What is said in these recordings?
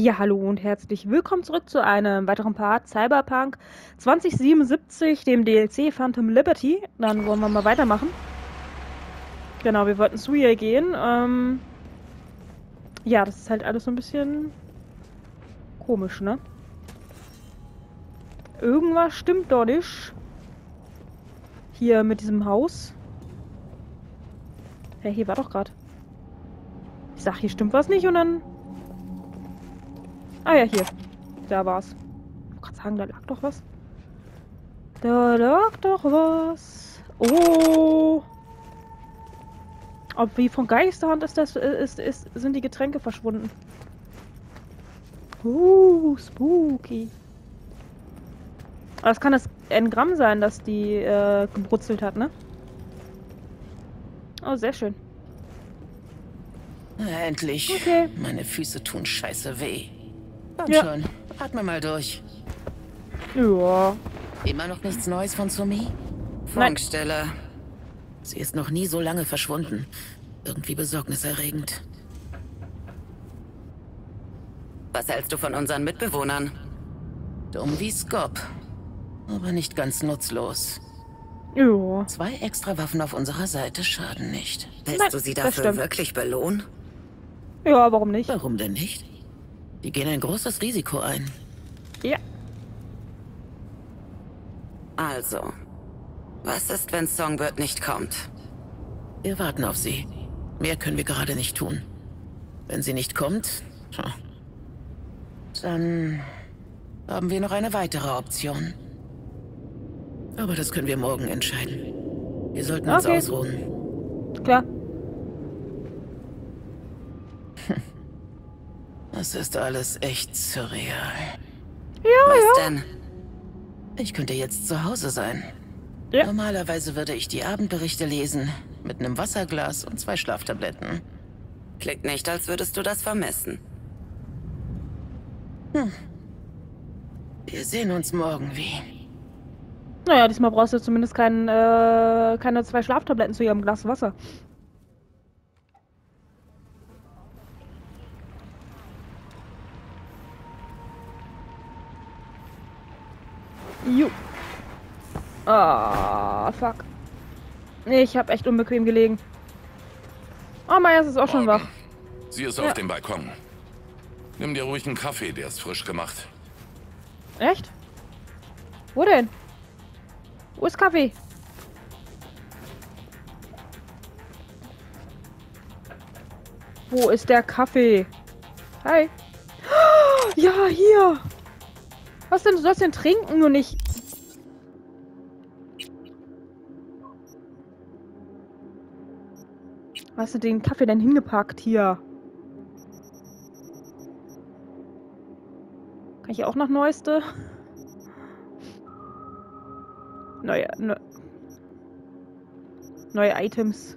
Ja, hallo und herzlich willkommen zurück zu einem weiteren Part Cyberpunk 2077, dem DLC Phantom Liberty. Dann wollen wir mal weitermachen. Genau, wir wollten zu ihr gehen. Ähm ja, das ist halt alles so ein bisschen komisch, ne? Irgendwas stimmt doch nicht. Hier mit diesem Haus. Hey, hier war doch gerade. Ich sag, hier stimmt was nicht und dann Ah ja, hier. Da war's. Ich wollte gerade sagen, da lag doch was. Da lag doch was. Oh. Ob wie von Geisterhand ist das, ist, ist, sind die Getränke verschwunden. Uh, spooky. Aber das kann das Engramm sein, dass die äh, gebrutzelt hat, ne? Oh, sehr schön. Endlich. Okay. Meine Füße tun scheiße weh. Komm Ja. schon, atme mal durch. Ja. Immer noch nichts Neues von Sumi? Funkstelle. Sie ist noch nie so lange verschwunden. Irgendwie besorgniserregend. Was hältst du von unseren Mitbewohnern? Dumm wie Skop. Aber nicht ganz nutzlos. Ja. Zwei extra Waffen auf unserer Seite schaden nicht. Willst Nein, du sie dafür wirklich belohnen? Ja, warum nicht? Warum denn nicht? Die gehen ein großes Risiko ein. Ja. Also, was ist, wenn Songbird nicht kommt? Wir warten auf sie. Mehr können wir gerade nicht tun. Wenn sie nicht kommt, dann haben wir noch eine weitere Option. Aber das können wir morgen entscheiden. Wir sollten uns Okay. ausruhen. Klar. Das ist alles echt surreal. Was denn? Ich könnte jetzt zu Hause sein. Ja. Normalerweise würde ich die Abendberichte lesen. Mit einem Wasserglas und zwei Schlaftabletten. Klingt nicht, als würdest du das vermissen. Wir sehen uns morgen wie. Naja, diesmal brauchst du zumindest kein, äh, keine zwei Schlaftabletten zu ihrem Glas Wasser. Ju. Ah, fuck. Nee, ich hab echt unbequem gelegen. Oh, Maya ist auch schon wach. Morgen. Sie ist Ja. auf dem Balkon. Nimm dir ruhig einen Kaffee, der ist frisch gemacht. Echt? Wo denn? Wo ist Kaffee? Wo ist der Kaffee? Hi. Ja, hier. Was denn? Du sollst den trinken, nur nicht. Hast du den Kaffee denn hingepackt hier? Kann ich auch nach Neueste? Neue, ne, neue Items.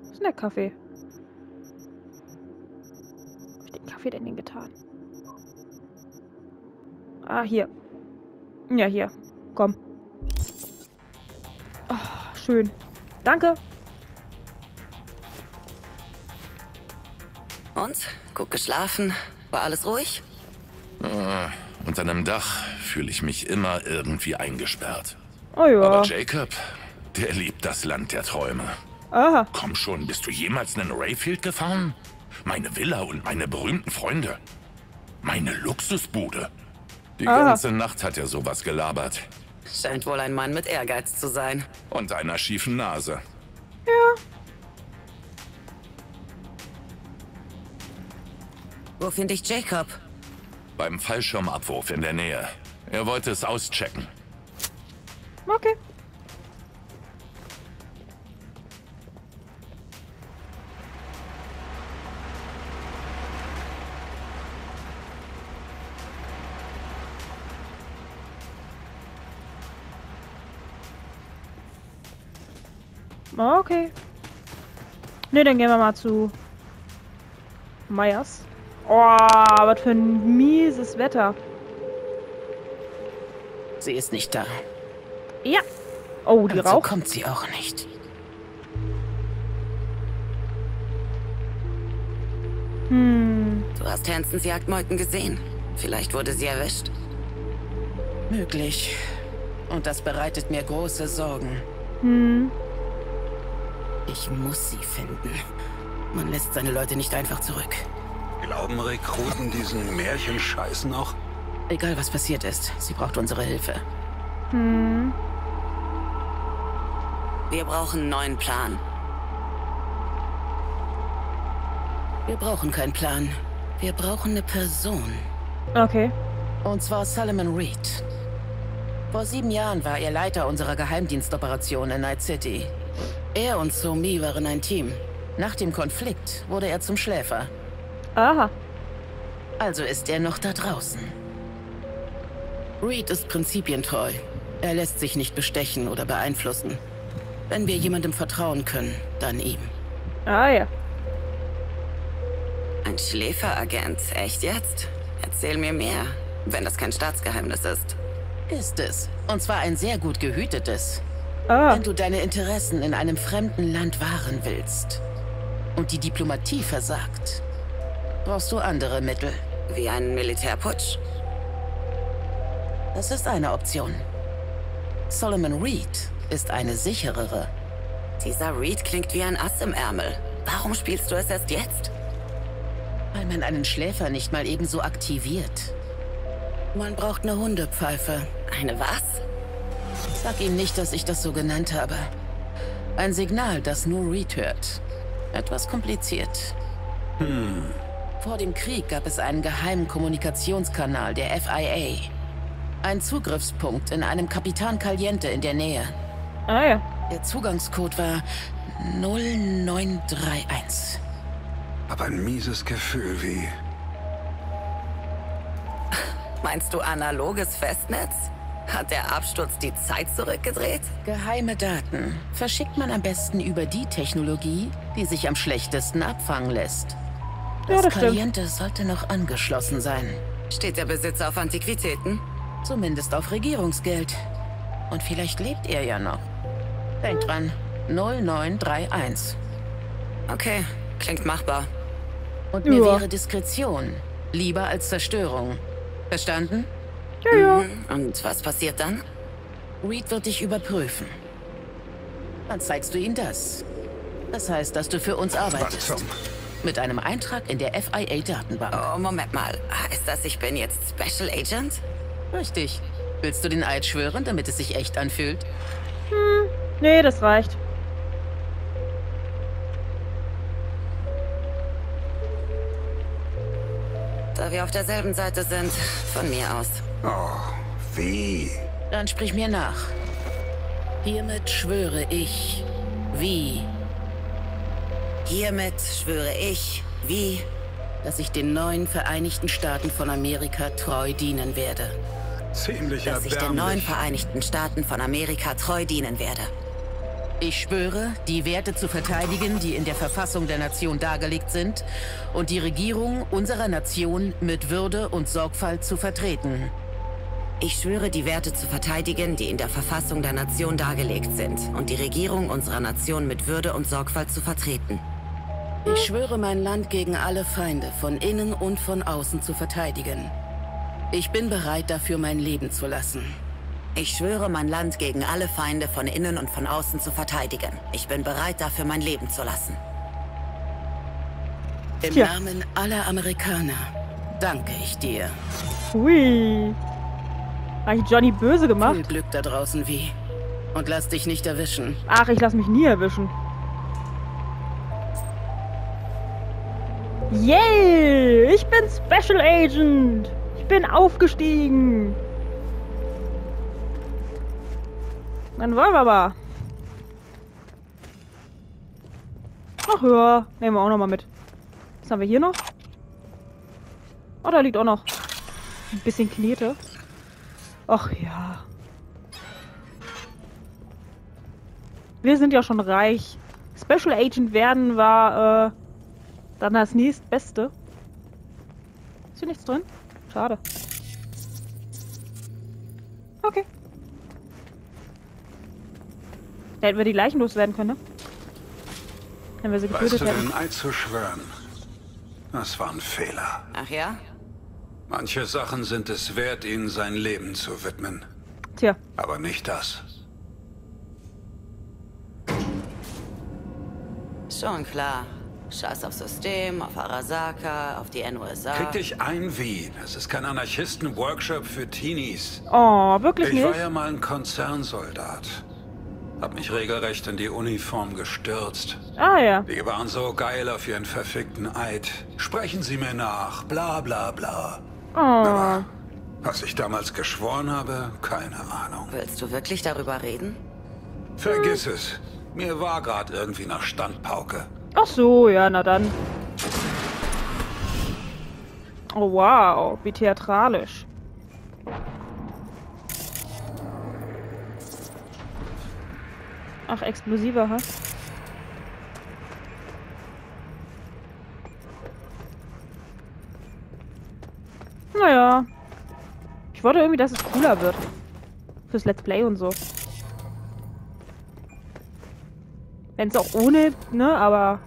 Was ist denn der Kaffee? Hab ich den Kaffee denn hingetan? Ah, hier. Ja, hier. Komm. Oh, schön. Danke. Und? Gut geschlafen? War alles ruhig? Äh, unter einem Dach fühle ich mich immer irgendwie eingesperrt. Oh ja. Aber Jacob, der liebt das Land der Träume. Aha. Komm schon, bist du jemals einen Rayfield gefahren? Meine Villa und meine berühmten Freunde. Meine Luxusbude. Die Ah. ganze Nacht hat er sowas gelabert. Scheint wohl ein Mann mit Ehrgeiz zu sein. Und einer schiefen Nase. Wo finde ich Jacob? Beim Fallschirmabwurf in der Nähe. Er wollte es auschecken. Okay. Oh, okay. Ne, dann gehen wir mal zu Meyers. Oh, was für ein mieses Wetter. Sie ist nicht da. Ja. Oh, die also raucht. kommt sie auch nicht. Hm. Du hast Hansens Jagdmeuten gesehen. Vielleicht wurde sie erwischt. Möglich. Und das bereitet mir große Sorgen. Hm. Ich muss sie finden. Man lässt seine Leute nicht einfach zurück. Glauben Rekruten diesen Märchenscheiß noch? Egal was passiert ist, sie braucht unsere Hilfe. Hm. Wir brauchen einen neuen Plan. Wir brauchen keinen Plan. Wir brauchen eine Person. Okay. Und zwar Solomon Reed. Vor sieben Jahren war er Leiter unserer Geheimdienstoperation in Night City. Er und Somi waren ein Team. Nach dem Konflikt wurde er zum Schläfer. Aha. Also ist er noch da draußen. Reed ist prinzipientreu. Er lässt sich nicht bestechen oder beeinflussen. Wenn wir jemandem vertrauen können, dann ihm. Ah ja. Ein Schläferagent, echt jetzt? Erzähl mir mehr, wenn das kein Staatsgeheimnis ist. Ist es. Und zwar ein sehr gut gehütetes. Ah. Wenn du deine Interessen in einem fremden Land wahren willst und die Diplomatie versagt, brauchst du andere Mittel. Wie ein Militärputsch? Das ist eine Option. Solomon Reed ist eine sicherere. Dieser Reed klingt wie ein Ass im Ärmel. Warum spielst du es erst jetzt? Weil man einen Schläfer nicht mal ebenso aktiviert. Man braucht eine Hundepfeife. Eine was? Sag ihm nicht, dass ich das so genannt habe. Ein Signal, das nur Reed hört. Etwas kompliziert. Hm. Vor dem Krieg gab es einen geheimen Kommunikationskanal der FIA. Ein Zugriffspunkt in einem Kapitan Caliente in der Nähe. Ah ja. Der Zugangscode war 0931. Hab ein mieses Gefühl wie... Meinst du analoges Festnetz? Hat der Absturz die Zeit zurückgedreht? Geheime Daten verschickt man am besten über die Technologie, die sich am schlechtesten abfangen lässt. Ja, Das das stimmt. Caliente sollte noch angeschlossen sein. Steht der Besitzer auf Antiquitäten? Zumindest auf Regierungsgeld. Und vielleicht lebt er ja noch. Denk dran. 0931. Okay, klingt machbar. Und mir Ja. wäre Diskretion lieber als Zerstörung. Verstanden? Ja, ja. Mhm. Und was passiert dann? Reed wird dich überprüfen. Dann zeigst du ihm das. Das heißt, dass du für uns arbeitest. Mit einem Eintrag in der FIA-Datenbank. Oh, Moment mal. Heißt das, ich bin jetzt Special Agent? Richtig. Willst du den Eid schwören, damit es sich echt anfühlt? Nee, das reicht. Da wir auf derselben Seite sind, von mir aus. Oh, wie? Dann sprich mir nach. Hiermit schwöre ich, wie, Hiermit schwöre ich, wie dass ich den neuen Vereinigten Staaten von Amerika treu dienen werde. Ziemlich dass ich den neuen erbärmlich. Vereinigten Staaten von Amerika treu dienen werde. Ich schwöre, die Werte zu verteidigen, die in der Verfassung der Nation dargelegt sind, und die Regierung unserer Nation mit Würde und Sorgfalt zu vertreten. Ich schwöre, die Werte zu verteidigen, die in der Verfassung der Nation dargelegt sind und die Regierung unserer Nation mit Würde und Sorgfalt zu vertreten. Ich schwöre, mein Land gegen alle Feinde von innen und von außen zu verteidigen. Ich bin bereit, dafür mein Leben zu lassen. Ich schwöre, mein Land gegen alle Feinde von innen und von außen zu verteidigen. Ich bin bereit, dafür mein Leben zu lassen. Im Tja. Namen aller Amerikaner danke ich dir. Hui. Hab ich Johnny böse Viel gemacht? Glück da draußen, wie. Und lass dich nicht erwischen. Ach, ich lass mich nie erwischen. Yay! Ich bin Special Agent! Ich bin aufgestiegen! Dann wollen wir aber. Ach ja, nehmen wir auch noch mal mit. Was haben wir hier noch? Oh, da liegt auch noch ein bisschen Knete. Ach ja. Wir sind ja schon reich. Special Agent werden war äh, dann das nächstbeste. Ist hier nichts drin? Schade. Okay. Da hätten wir die Leichen loswerden können, ne? Wenn wir sie Weißt getötet du hätten. den Eid zu schwören? Das war ein Fehler. Ach ja? Manche Sachen sind es wert, ihnen sein Leben zu widmen. Tja, Aber nicht das. Schon klar. Scheiß auf System, auf Arasaka, auf die NUSA. Krieg dich ein wie. Das ist kein Anarchisten-Workshop für Teenies. oh, wirklich Ich nicht? war ja mal ein Konzernsoldat. Hab mich regelrecht in die Uniform gestürzt. Ah ja. Die waren so geil auf ihren verfickten Eid. Sprechen Sie mir nach, bla bla bla. Oh, Was ich damals geschworen habe, keine Ahnung. Willst du wirklich darüber reden? Vergiss es. Mir war gerade irgendwie nach Standpauke. ach so, ja, na dann. Oh wow, wie theatralisch. Ach, explosiver, ha? Naja. Ich wollte irgendwie, dass es cooler wird. Fürs Let's Play und so. Wenn es auch ohne, ne, aber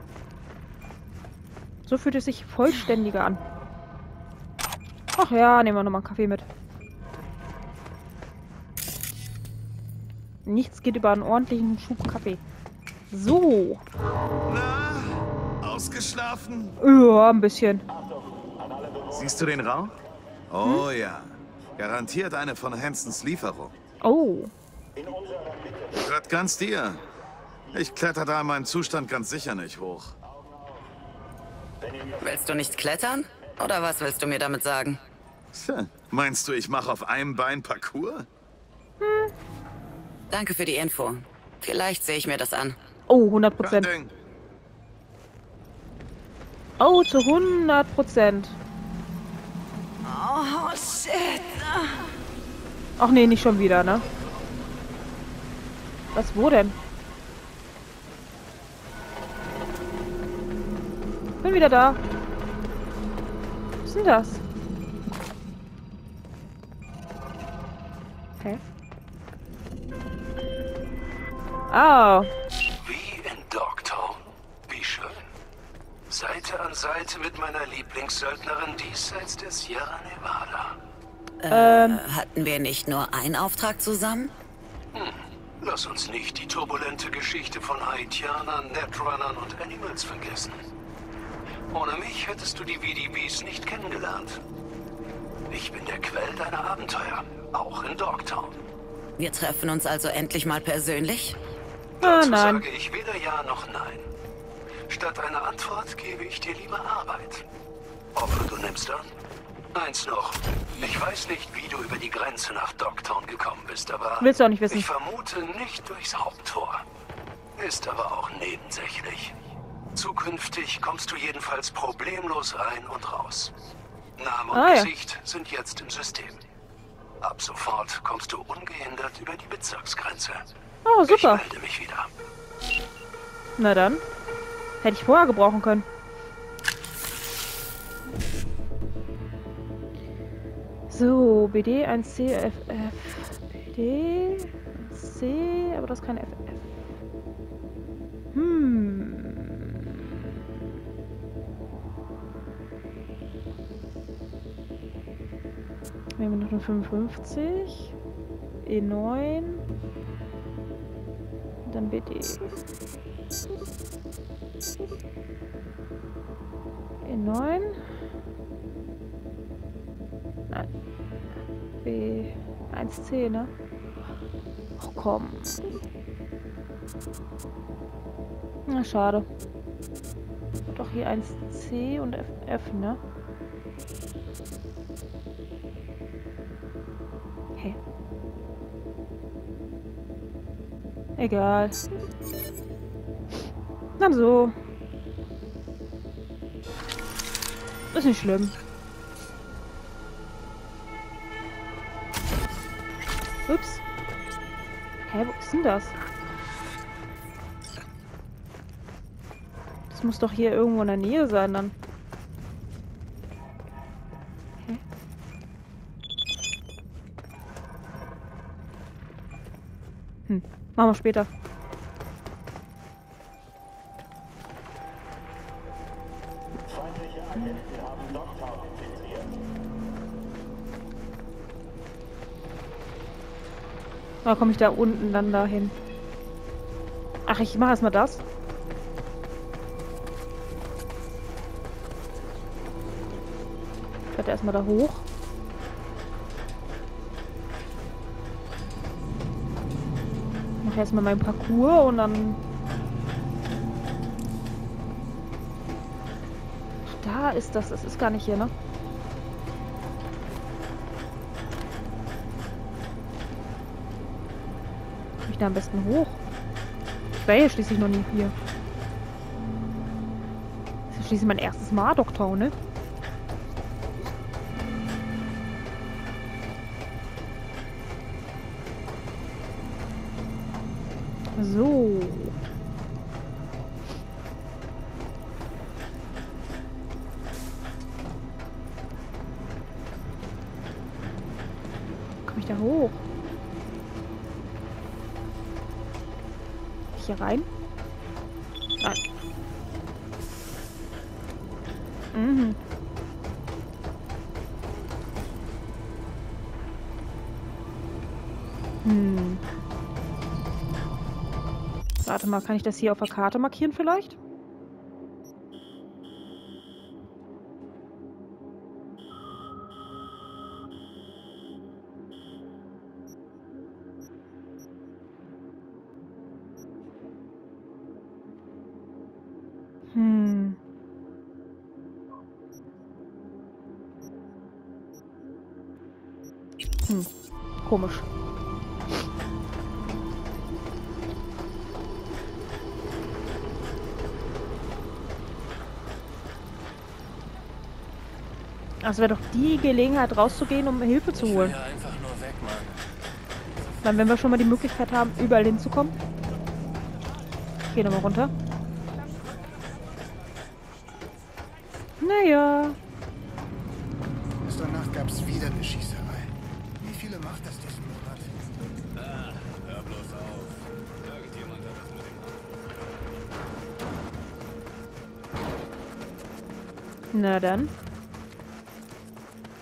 so fühlt es sich vollständiger an. Ach ja, nehmen wir nochmal einen Kaffee mit. Nichts geht über einen ordentlichen Schub Kaffee. So. Na, ausgeschlafen? Ja, ein bisschen. Siehst du den Raum? Oh ja. Garantiert eine von Hansons Lieferung. Oh. Gehört ganz dir. Ich kletter da in meinem Zustand ganz sicher nicht hoch. Willst du nicht klettern? Oder was willst du mir damit sagen? Tja, meinst du, ich mache auf einem Bein Parcours? Danke für die Info. Vielleicht sehe ich mir das an. Oh, 100 Prozent. Oh, zu 100 Prozent. Oh, shit. Ach nee, nicht schon wieder, ne? Was, wo denn? Bin wieder da. Was ist das? Hä? Oh. Wie in Dogtown. Wie schön. Seite an Seite mit meiner Lieblingssöldnerin diesseits der Sierra Nevada. Ähm, Hatten wir nicht nur einen Auftrag zusammen? Lass uns nicht die turbulente Geschichte von Haitianern, Netrunnern und Animals vergessen. Ohne mich hättest du die VDBs nicht kennengelernt. Ich bin der Quell deiner Abenteuer, auch in Dogtown. Wir treffen uns also endlich mal persönlich? ah, Dazu nein. sage ich weder Ja noch Nein. Statt einer Antwort gebe ich dir lieber Arbeit. Hoffe, du nimmst an. Eins noch. Ich weiß nicht, wie du über die Grenze nach Dogtown gekommen bist, aber... Willst du auch nicht wissen. Ich vermute nicht durchs Haupttor. Ist aber auch nebensächlich. Zukünftig kommst du jedenfalls problemlos rein und raus. Name und Ah, ja. Gesicht sind jetzt im System. Ab sofort kommst du ungehindert über die Bezirksgrenze. Oh, super. Ich melde mich wieder. Na dann. Hätte ich vorher gebrauchen können. So, BD 1C, FF. BD 1C, aber das ist kein FF. Hm. Wir haben noch eine 55. E9. Dann BD. E9. Nein. B1C, ne? Ach komm. Na, schade. Doch hier 1C und FF, ne? Hey. Egal. Dann so. Ist nicht schlimm. Ups. Hä, wo ist denn das? Das muss doch hier irgendwo in der Nähe sein dann. Hä? Hm, machen wir später. Da komme ich da unten dann dahin. Ach, ich mache erstmal das. Ich werde erstmal da hoch. Mache erstmal meinen Parcours und dann. Ach, da ist das. Das ist gar nicht hier, ne? Ich da am besten hoch? Ich war ja schließlich noch nie hier. Das ist schließlich mein erstes Mardok Town, ne? So. Mal, kann ich das hier auf der Karte markieren vielleicht? Also wäre doch die Gelegenheit rauszugehen, um Hilfe zu holen. Weg. Dann, wenn wir schon mal die Möglichkeit haben, überall hinzukommen. Ich geh nochmal runter. Naja. Gestern Nacht gab's wieder eine Schießerei. Wie viele macht das diesen Monat? Hör bloß auf. Irgendjemand hat das mit dem Na dann.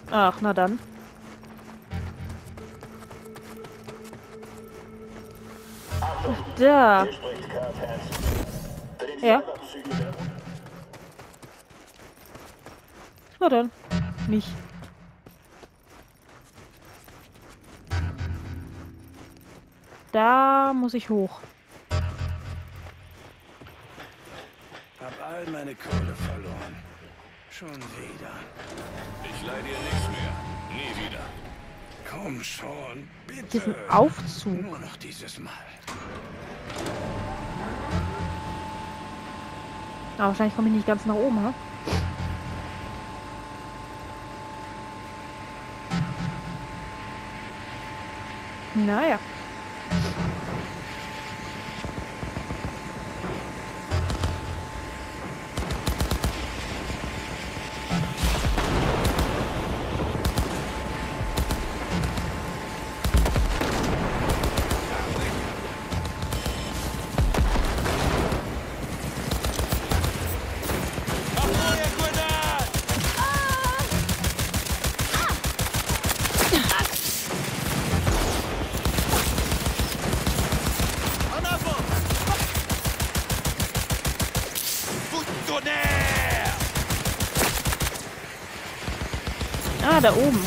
Ach, na dann. Da. Ja. Na dann. Nicht. Da muss ich hoch. Hab all meine Kohle verloren. Schon wieder. Ich leih dir nichts mehr. Nie wieder. Komm schon, bitte. Diesen Aufzug. Nur noch dieses Mal. Aber wahrscheinlich komme ich nicht ganz nach oben, ha? Naja. Da oben.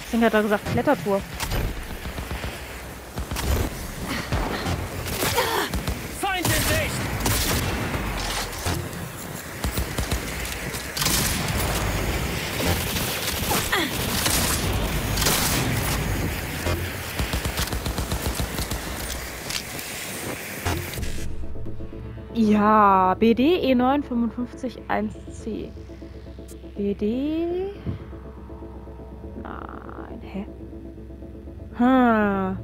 Das Ding hat da gesagt Klettertour. Ja, BD E9551C. BD. Nein, hä? Hm.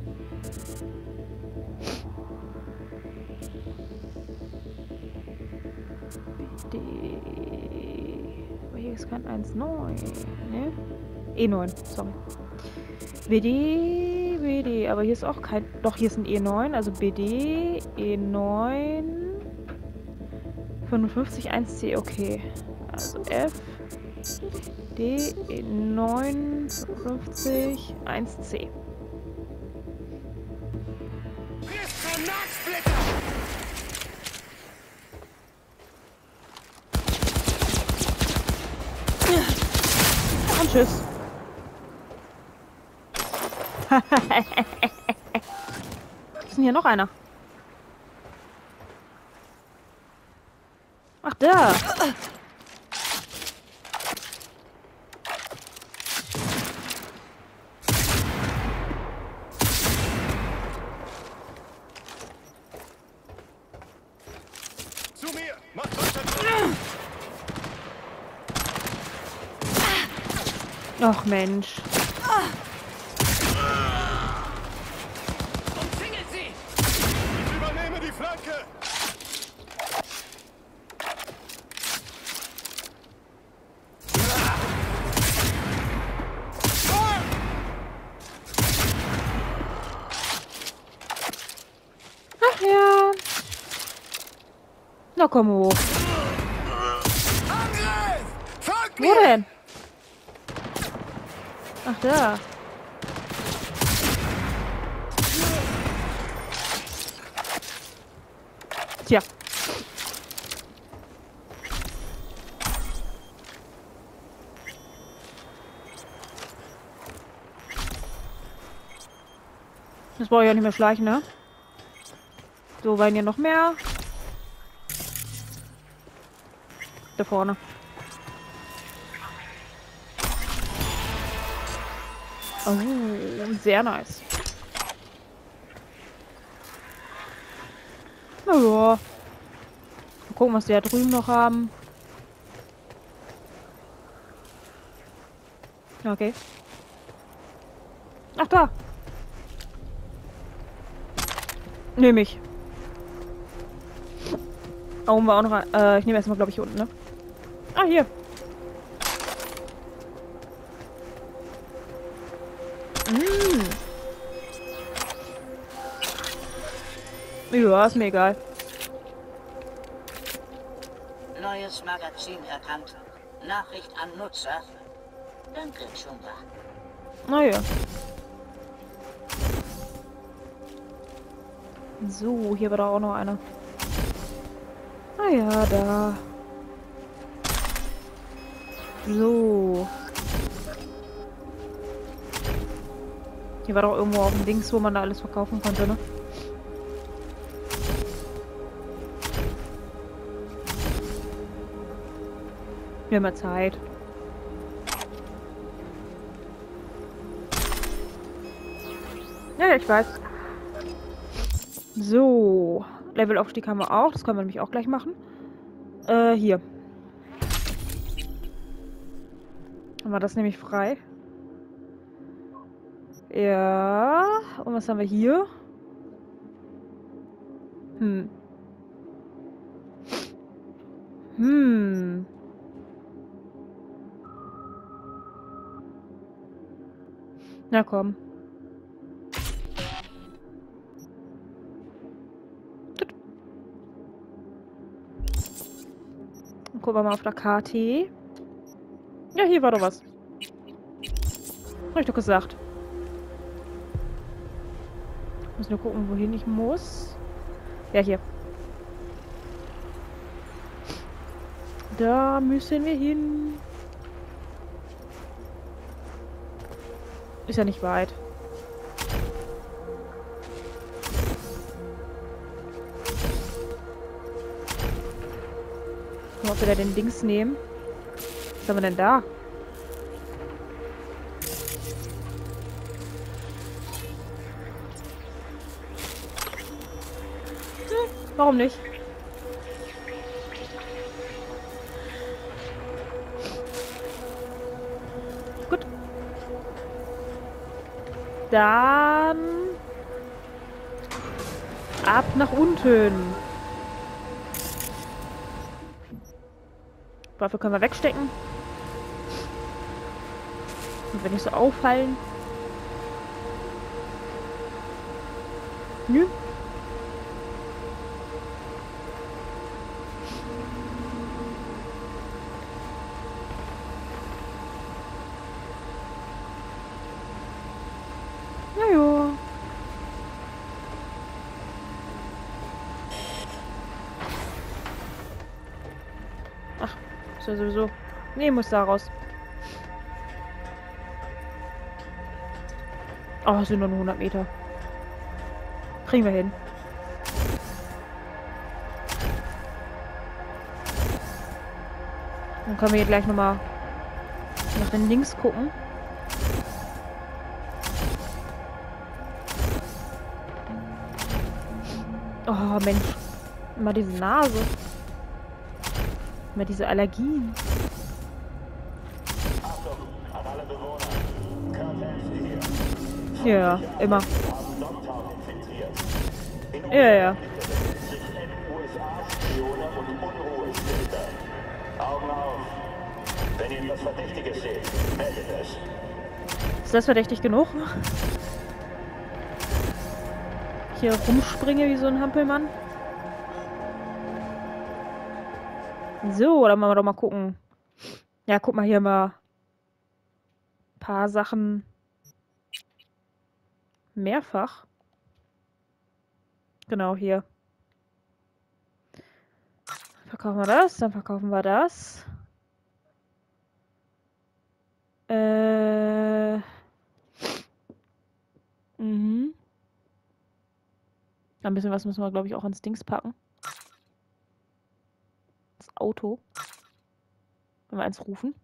D. Aber hier ist kein 1,9. Ne? E9, sorry. BD, BD, aber hier ist auch kein. Doch, hier ist ein E9, also BD, E9. 55, 1C, okay. Also F, D, E9, 55, 1C. Und tschüss. ist denn hier noch einer? Ach, da. Ach, Mensch. Ich übernehme die Flanke! Ach ja. Na komm hoch. Wo denn? Ach da. Tja. Das brauche ich auch nicht mehr schleichen, ne? So, waren hier noch mehr? Da vorne. Oh, sehr nice. Na ja. Mal gucken, was die da drüben noch haben. Okay. Ach, da. Nehme ich. Da oben war auch noch äh, ich nehme erstmal, glaube ich, hier unten, ne? Ah, hier. Mm. Ja, ist mir egal. Neues Magazin erkannt. Nachricht an Nutzer. Danke, Chumba. Naja. So, hier war da auch noch einer. Ah ja, da. So. Hier war doch irgendwo auf dem Dings, wo man da alles verkaufen konnte, ne? Wir haben ja Zeit. Ja, ich weiß. So. Levelaufstieg haben wir auch. Das können wir nämlich auch gleich machen. Äh, hier. Haben wir das nämlich frei. Ja. Und was haben wir hier? Hm. Hm. Na komm. Dann gucken wir mal auf der KT. Ja, hier war doch was. Hab ich doch gesagt. Muss nur gucken, wohin ich muss. Ja, hier. Da müssen wir hin. Ist ja nicht weit. Mal, ob wir da den Dings nehmen. Was haben wir denn da? Hm, warum nicht? Gut. Dann ab nach unten. Waffe können wir wegstecken. Und wenn nicht so auffallen. Nö. Ja, ja. Ach, sowieso. Nee, muss da raus. Oh, sind nur 100 Meter. Kriegen wir hin. Dann können wir hier gleich nochmal nach den Links gucken. Oh, Mensch. Immer diese Nase. Immer diese Allergien. Ja, immer. Ja, ja. Ist das verdächtig genug? Hier rumspringe wie so ein Hampelmann. So, dann wollen wir doch mal gucken. Ja, guck mal hier mal. Ein paar Sachen mehrfach. Genau, hier. Verkaufen wir das, dann verkaufen wir das. Äh. Mhm. Ein bisschen was müssen wir, glaube ich, auch ans Dings packen. Das Auto. Wenn wir eins rufen.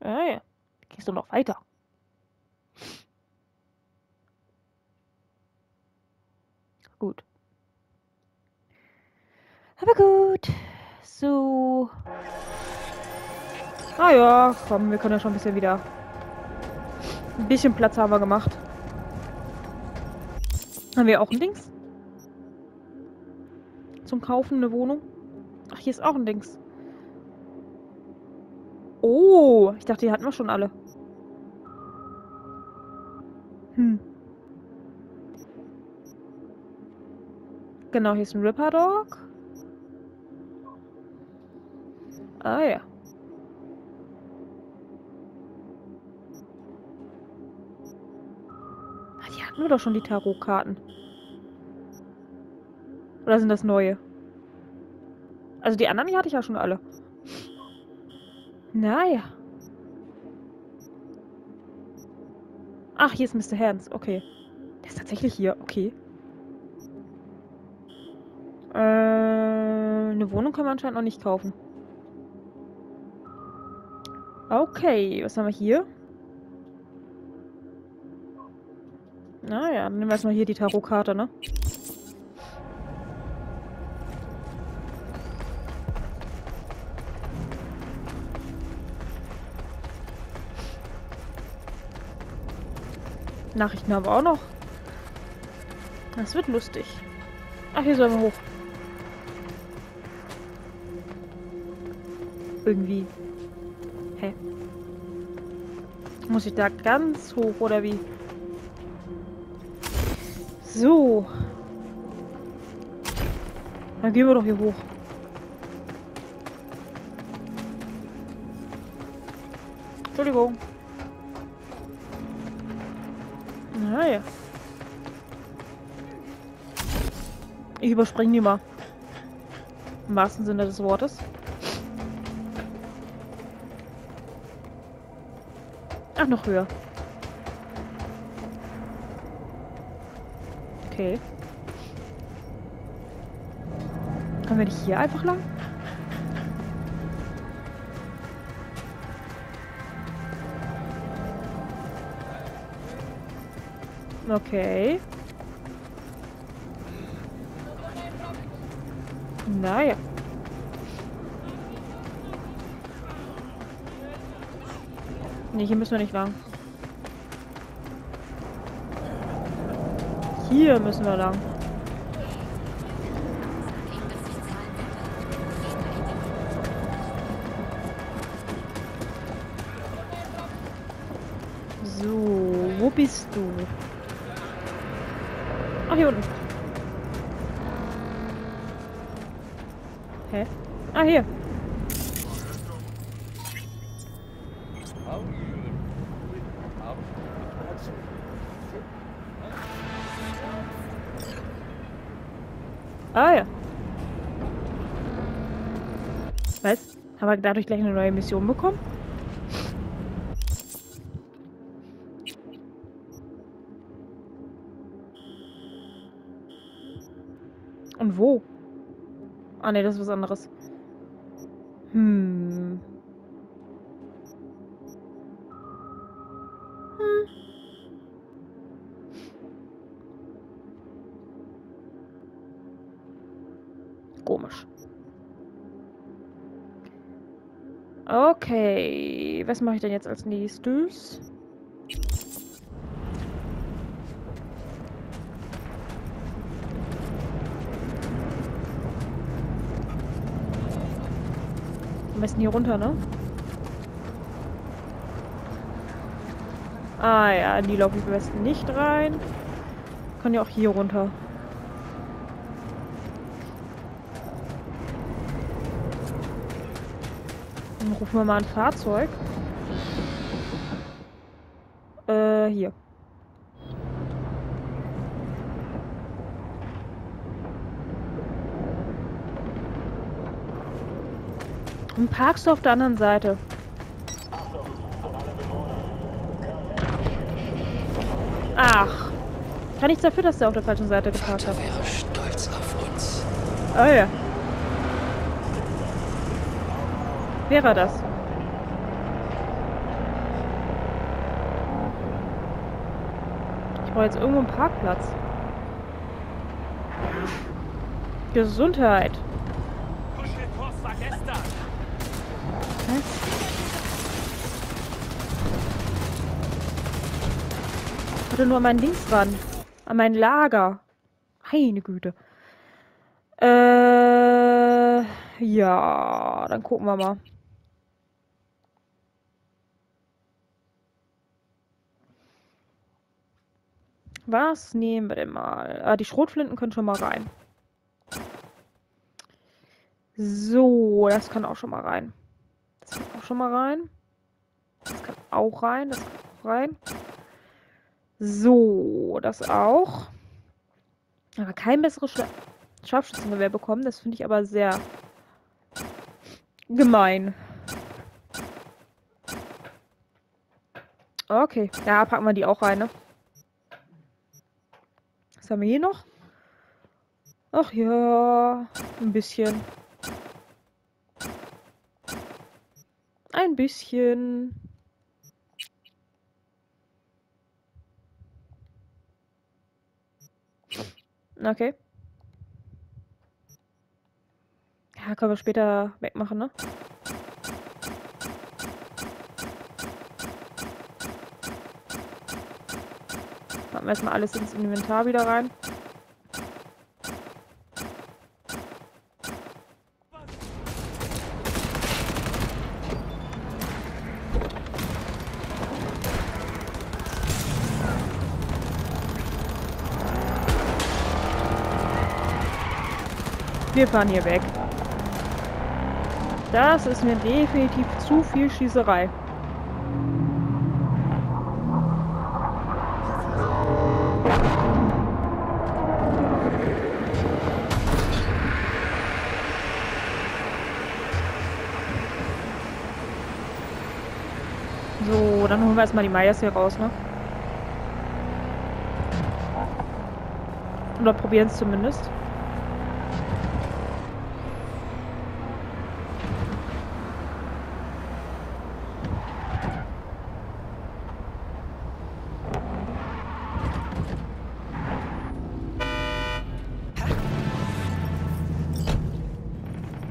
Ah ja. Gehst du noch weiter? Gut. Aber gut. So. Ah ja, komm, wir können ja schon ein bisschen wieder. Ein bisschen Platz haben wir gemacht. Haben wir auch ein Dings? Zum Kaufen eine Wohnung? Ach, hier ist auch ein Dings. Oh, ich dachte, die hatten wir schon alle. Genau, hier ist ein Ripper Dog. Ah ja. Ah, die hatten wir doch schon die Tarotkarten. Oder sind das neue? Also die anderen, die hatte ich ja schon alle. Naja. Ach, hier ist Mr. Hands. Okay. Der ist tatsächlich hier. Okay. Äh, eine Wohnung können wir anscheinend noch nicht kaufen. Okay, was haben wir hier? Naja, dann nehmen wir erstmal hier die Tarotkarte, ne? Nachrichten haben wir auch noch. Das wird lustig. Ach, hier sollen wir hoch. Irgendwie. Hä? Muss ich da ganz hoch oder wie? So. Dann gehen wir doch hier hoch. Entschuldigung. Naja. Ich überspringe die mal. Im wahrsten Sinne des Wortes. Ach, noch höher. Okay. Können wir nicht hier einfach lang? Okay. Naja. Ne, hier müssen wir nicht lang. Hier müssen wir lang. So, wo bist du? Ach, hier unten. Hä? Ah, hier. Ah ja. Was? Haben wir dadurch gleich eine neue Mission bekommen? Und wo? Ah ne, das ist was anderes. Hm. Okay, was mache ich denn jetzt als nächstes? Am besten hier runter, ne? Ah ja, die laufe ich am besten nicht rein. Kann ja auch hier runter. Dann rufen wir mal ein Fahrzeug. Äh, hier. Und parkst du auf der anderen Seite. Ach. Kann nichts dafür, dass der auf der falschen Seite geparkt hat. wäre stolz auf uns. Oh ja. Wäre das. Ich brauche jetzt irgendwo einen Parkplatz. Gesundheit. Was? Wollte nur an mein Dings ran. An mein Lager. Meine Güte. Äh, ja, dann gucken wir mal. Was nehmen wir denn mal? Ah, die Schrotflinten können schon mal rein. So, das kann auch schon mal rein. Das kann auch schon mal rein. Das kann auch rein. Das kann auch rein. So, das auch. Aber kein besseres Schla Scharfschützengewehr bekommen. Das finde ich aber sehr gemein. Okay, ja, packen wir die auch rein, ne? Was haben wir hier noch? Ach ja, ein bisschen. Ein bisschen. Okay. Ja, können wir später wegmachen, ne? Machen wir erstmal alles ins Inventar wieder rein. Wir fahren hier weg. Das ist mir definitiv zu viel Schießerei. Dann holen wir erstmal die Mayas hier raus, ne? Oder probieren es zumindest.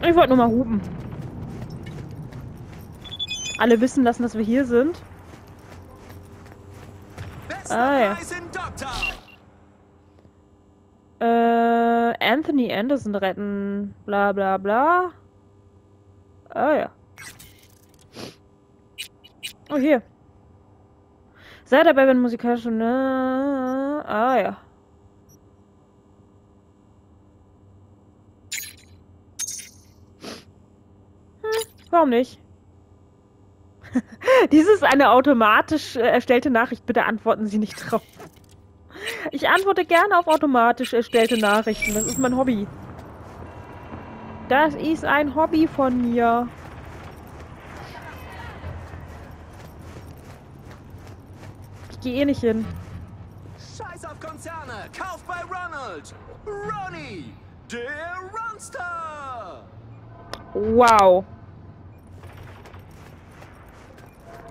Ich wollte nur mal hupen. Alle wissen lassen, dass wir hier sind. Ah ja. Äh, Anthony Anderson retten. Bla bla bla. Ah ja. Oh, hier. Sei dabei, wenn musikalische. Ne? Ah ja. Hm, warum nicht? Dies ist eine automatisch äh, erstellte Nachricht. Bitte antworten Sie nicht drauf. Ich antworte gerne auf automatisch erstellte Nachrichten. Das ist mein Hobby. Das ist ein Hobby von mir. Ich gehe eh nicht hin. Scheiß auf Konzerne! Kauf bei Ronald! Ronnie! Der Runster! Wow.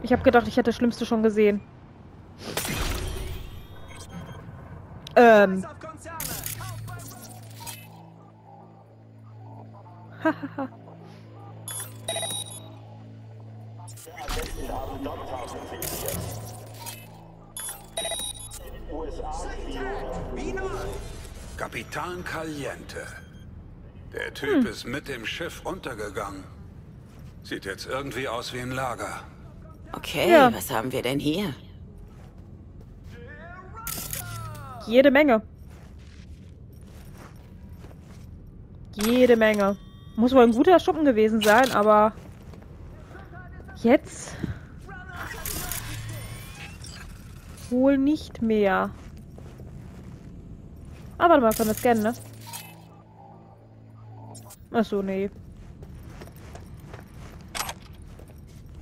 Ich habe gedacht, ich hätte das Schlimmste schon gesehen. Ähm. Hahaha. Kapitan Caliente. Der Typ Hm. ist mit dem Schiff untergegangen. Sieht jetzt irgendwie aus wie ein Lager. Okay, Ja. was haben wir denn hier? Jede Menge. Jede Menge. Muss wohl ein guter Schuppen gewesen sein, aber jetzt wohl nicht mehr. Ah, warte mal, kann das scannen, ne? Achso, nee.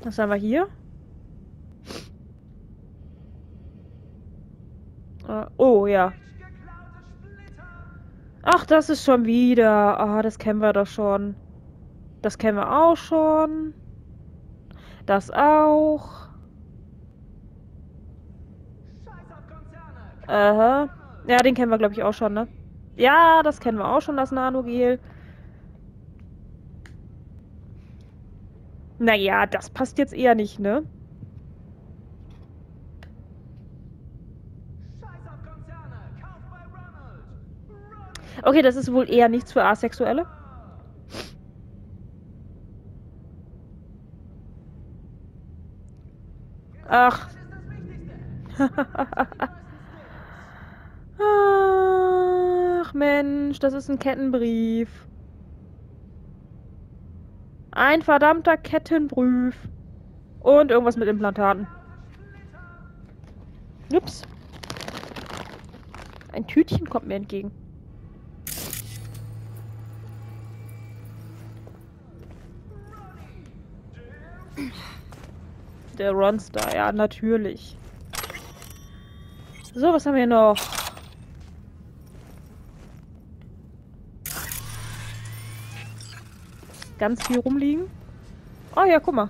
Was haben wir hier? Äh, oh, ja. Ach, das ist schon wieder. Ah, das kennen wir doch schon. Das kennen wir auch schon. Das auch. Aha. Ja, den kennen wir, glaube ich, auch schon, ne? Ja, das kennen wir auch schon, das Nanogel. Naja, das passt jetzt eher nicht, ne? Okay, das ist wohl eher nichts für Asexuelle. Ach. Ach Mensch, das ist ein Kettenbrief. Ein verdammter Kettenbrief. Und irgendwas mit Implantaten. Ups. Ein Tütchen kommt mir entgegen. Der Ronster, ja, natürlich. So, was haben wir noch? Ganz viel rumliegen. Oh ja, guck mal.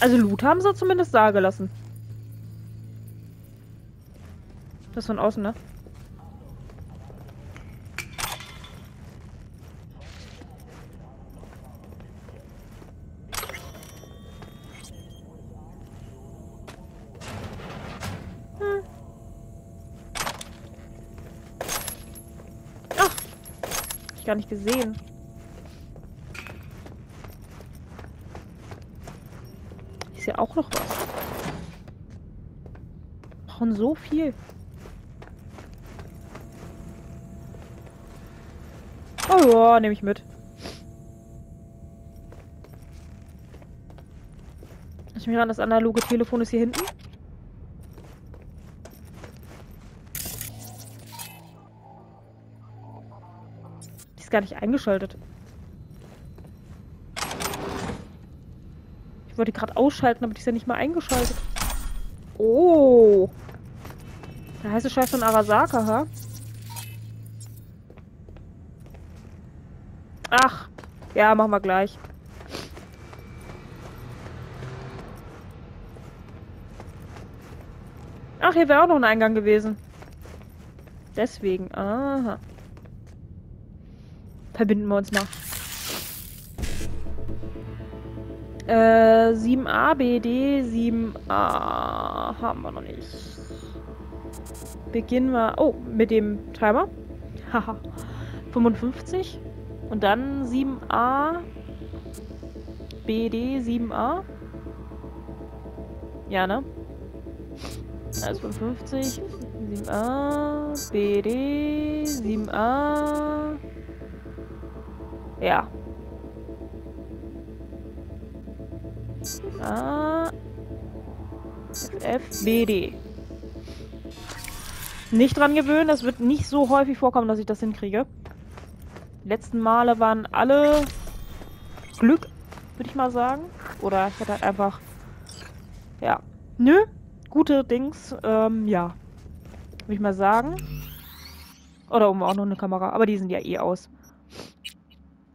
Also Loot haben sie zumindest da gelassen. Das von außen, ne? Gar nicht gesehen. Ist ja auch noch was. Brauchen so viel. Oh ja, nehme ich mit. Ich mir ran, das analoge Telefon ist hier hinten. Gar nicht eingeschaltet. Ich wollte gerade ausschalten, aber die ist ja nicht mal eingeschaltet. Oh. Der heiße Scheiß von Arasaka, ha? Ach. Ja, machen wir gleich. Ach, hier wäre auch noch ein Eingang gewesen. Deswegen. Aha. Verbinden wir uns mal. Äh, 7a, BD, 7a. Haben wir noch nicht. Beginnen wir. Oh, mit dem Timer. Haha. 55. Und dann 7a. BD, 7a. Ja, ne? Also 55, 7a, BD, 7a. Ja. A, FF, BD. Nicht dran gewöhnen, das wird nicht so häufig vorkommen, dass ich das hinkriege. Die letzten Male waren alle Glück, würde ich mal sagen. Oder ich hatte halt einfach, ja, nö, gute Dings, ähm, ja, würde ich mal sagen. Oder oben auch noch eine Kamera, aber die sind ja eh aus.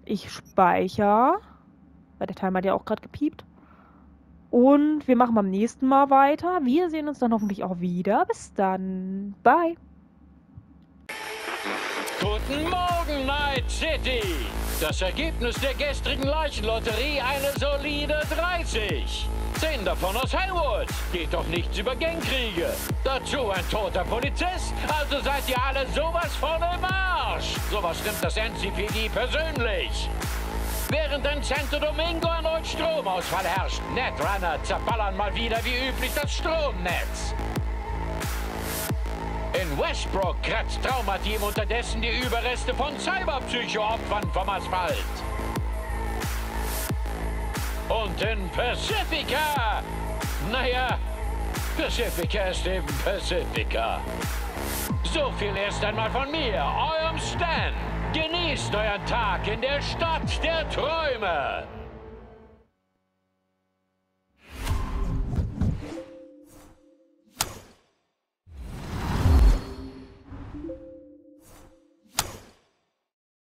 Ich speichere, weil der Timer hat ja auch gerade gepiept. Und wir machen beim nächsten Mal weiter. Wir sehen uns dann hoffentlich auch wieder. Bis dann. Bye. Guten Morgen, Night City! Das Ergebnis der gestrigen Leichenlotterie eine solide 30. Zehn davon aus Hellwood. Geht doch nichts über Gangkriege. Dazu ein toter Polizist. Also seid ihr alle sowas von im Arsch. Sowas nimmt das NCPD persönlich. Während in Santo Domingo erneut Stromausfall herrscht, Netrunner zerballern mal wieder wie üblich das Stromnetz. In Westbrook kratzt Traumateam unterdessen die Überreste von Cyberpsycho-Opfern vom Asphalt. Und in Pacifica, naja, Pacifica ist eben Pacifica. So viel erst einmal von mir, eurem Stan. Genießt euren Tag in der Stadt der Träume.